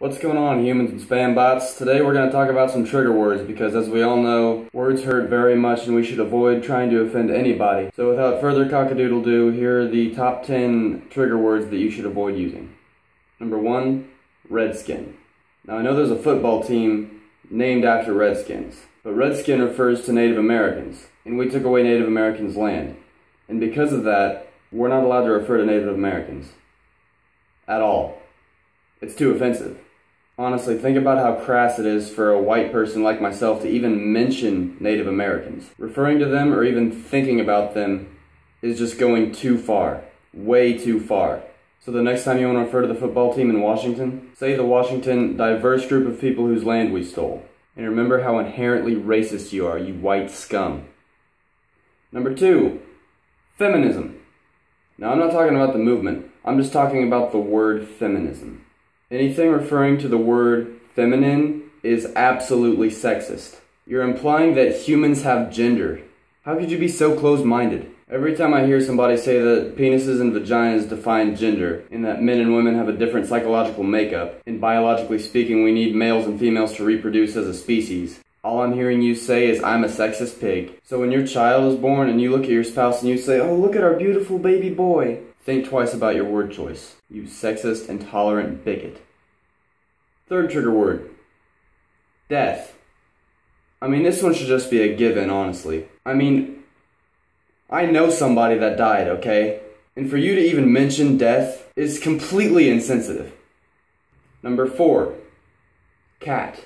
What's going on humans and spam bots? Today we're going to talk about some trigger words because as we all know, words hurt very much and we should avoid trying to offend anybody. So without further cockadoodle-doo, here are the top 10 trigger words that you should avoid using. Number 1, Redskin. Now I know there's a football team named after Redskins, but Redskin refers to Native Americans, and we took away Native Americans' land. And because of that, we're not allowed to refer to Native Americans. At all. It's too offensive. Honestly, think about how crass it is for a white person like myself to even mention Native Americans. Referring to them or even thinking about them is just going too far. Way too far. So the next time you want to refer to the football team in Washington, say the Washington diverse group of people whose land we stole. And remember how inherently racist you are, you white scum. Number two, feminism. Now I'm not talking about the movement, I'm just talking about the word feminism. Anything referring to the word feminine is absolutely sexist. You're implying that humans have gender. How could you be so closed-minded? Every time I hear somebody say that penises and vaginas define gender, and that men and women have a different psychological makeup, and biologically speaking we need males and females to reproduce as a species, all I'm hearing you say is, I'm a sexist pig. So when your child is born and you look at your spouse and you say, oh, look at our beautiful baby boy, Think twice about your word choice, you sexist, intolerant bigot. Third trigger word death. I mean, this one should just be a given, honestly. I mean, I know somebody that died, okay? And for you to even mention death is completely insensitive. Number four, cat.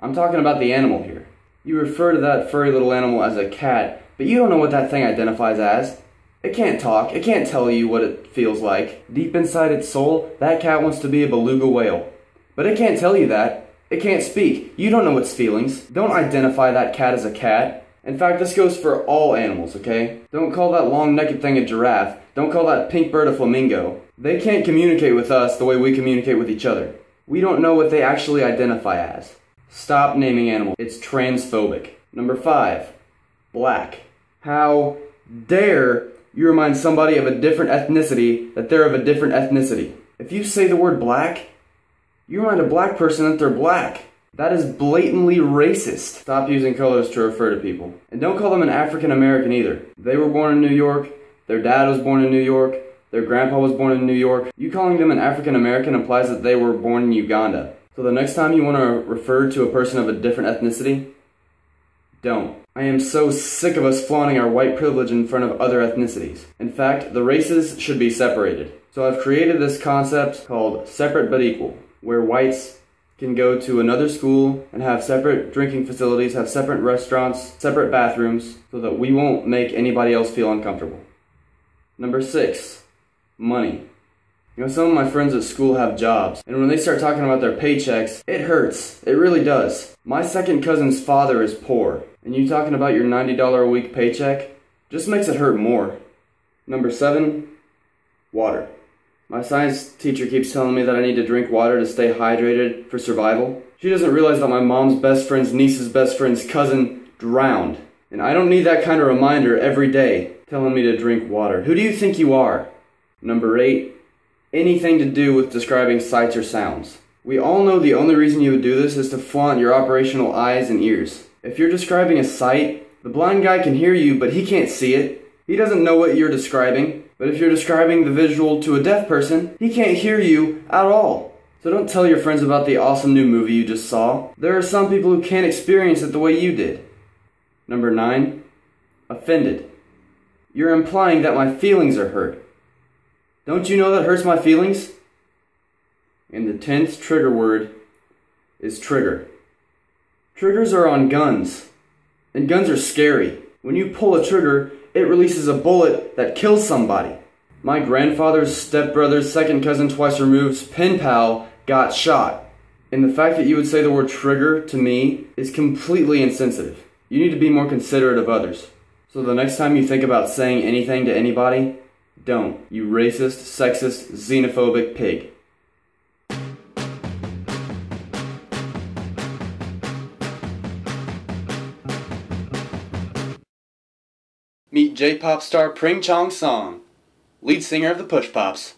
I'm talking about the animal here. You refer to that furry little animal as a cat, but you don't know what that thing identifies as. It can't talk. It can't tell you what it feels like. Deep inside its soul, that cat wants to be a beluga whale. But it can't tell you that. It can't speak. You don't know its feelings. Don't identify that cat as a cat. In fact, this goes for all animals, okay? Don't call that long-necked thing a giraffe. Don't call that pink bird a flamingo. They can't communicate with us the way we communicate with each other. We don't know what they actually identify as. Stop naming animals. It's transphobic. Number five, black. How dare you remind somebody of a different ethnicity that they're of a different ethnicity. If you say the word black, you remind a black person that they're black. That is blatantly racist. Stop using colors to refer to people. And don't call them an African American either. They were born in New York, their dad was born in New York, their grandpa was born in New York. You calling them an African American implies that they were born in Uganda. So the next time you want to refer to a person of a different ethnicity, don't. I am so sick of us flaunting our white privilege in front of other ethnicities. In fact, the races should be separated. So I've created this concept called separate but equal, where whites can go to another school and have separate drinking facilities, have separate restaurants, separate bathrooms, so that we won't make anybody else feel uncomfortable. Number six, money. You know, some of my friends at school have jobs, and when they start talking about their paychecks, it hurts. It really does. My second cousin's father is poor, and you talking about your $90 a week paycheck just makes it hurt more. Number seven, water. My science teacher keeps telling me that I need to drink water to stay hydrated for survival. She doesn't realize that my mom's best friend's niece's best friend's cousin drowned. And I don't need that kind of reminder every day telling me to drink water. Who do you think you are? Number eight, anything to do with describing sights or sounds. We all know the only reason you would do this is to flaunt your operational eyes and ears. If you're describing a sight, the blind guy can hear you, but he can't see it. He doesn't know what you're describing. But if you're describing the visual to a deaf person, he can't hear you at all. So don't tell your friends about the awesome new movie you just saw. There are some people who can't experience it the way you did. Number 9. Offended. You're implying that my feelings are hurt. Don't you know that hurts my feelings? And the tenth trigger word is trigger. Triggers are on guns, and guns are scary. When you pull a trigger, it releases a bullet that kills somebody. My grandfather's stepbrother's second cousin twice removed's pen pal got shot. And the fact that you would say the word trigger to me is completely insensitive. You need to be more considerate of others. So the next time you think about saying anything to anybody, don't, you racist, sexist, xenophobic pig. Meet J-pop star Pring Chong Song, lead singer of the Push Pops.